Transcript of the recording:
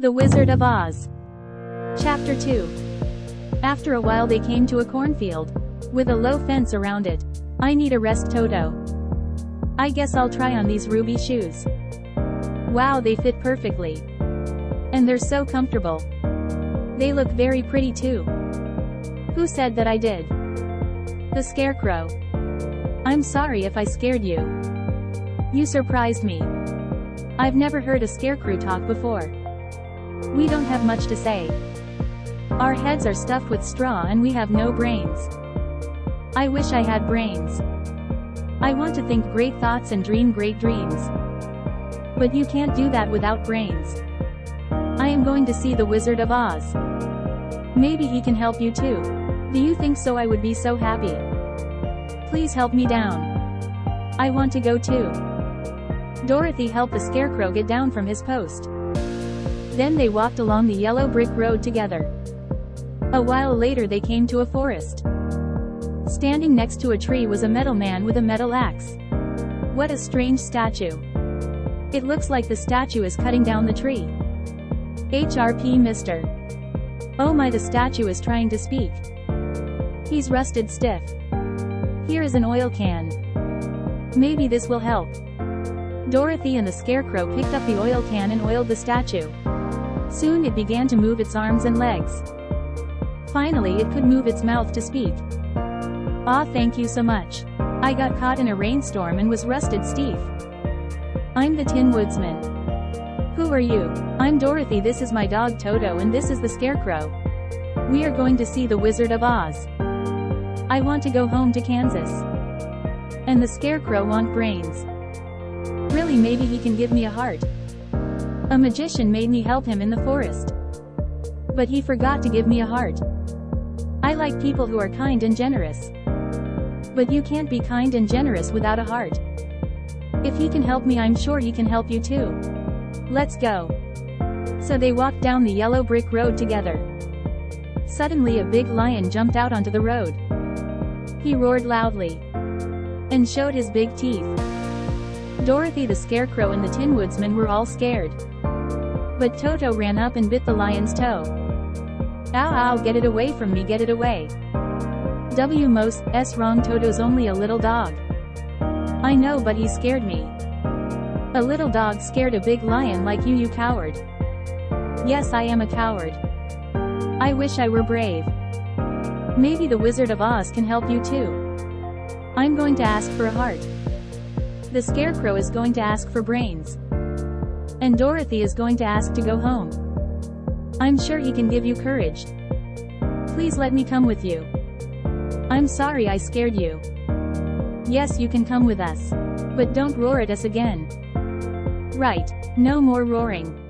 The Wizard of Oz. Chapter 2. After a while they came to a cornfield. With a low fence around it. I need a rest Toto. I guess I'll try on these ruby shoes. Wow they fit perfectly. And they're so comfortable. They look very pretty too. Who said that I did? The Scarecrow. I'm sorry if I scared you. You surprised me. I've never heard a scarecrow talk before. We don't have much to say. Our heads are stuffed with straw and we have no brains. I wish I had brains. I want to think great thoughts and dream great dreams. But you can't do that without brains. I am going to see the Wizard of Oz. Maybe he can help you too. Do you think so I would be so happy? Please help me down. I want to go too. Dorothy helped the Scarecrow get down from his post. Then they walked along the yellow brick road together. A while later they came to a forest. Standing next to a tree was a metal man with a metal axe. What a strange statue. It looks like the statue is cutting down the tree. HRP Mister. Oh my the statue is trying to speak. He's rusted stiff. Here is an oil can. Maybe this will help. Dorothy and the Scarecrow picked up the oil can and oiled the statue. Soon it began to move its arms and legs. Finally it could move its mouth to speak. Ah thank you so much. I got caught in a rainstorm and was rusted stiff. I'm the Tin Woodsman. Who are you? I'm Dorothy this is my dog Toto and this is the Scarecrow. We are going to see the Wizard of Oz. I want to go home to Kansas. And the Scarecrow want brains. Really maybe he can give me a heart. A magician made me help him in the forest. But he forgot to give me a heart. I like people who are kind and generous. But you can't be kind and generous without a heart. If he can help me I'm sure he can help you too. Let's go. So they walked down the yellow brick road together. Suddenly a big lion jumped out onto the road. He roared loudly. And showed his big teeth. Dorothy the Scarecrow and the Tin Woodsman were all scared. But Toto ran up and bit the lion's toe. Ow ow get it away from me get it away. W most, s wrong Toto's only a little dog. I know but he scared me. A little dog scared a big lion like you you coward. Yes I am a coward. I wish I were brave. Maybe the Wizard of Oz can help you too. I'm going to ask for a heart. The Scarecrow is going to ask for brains. And Dorothy is going to ask to go home. I'm sure he can give you courage. Please let me come with you. I'm sorry I scared you. Yes you can come with us. But don't roar at us again. Right, no more roaring.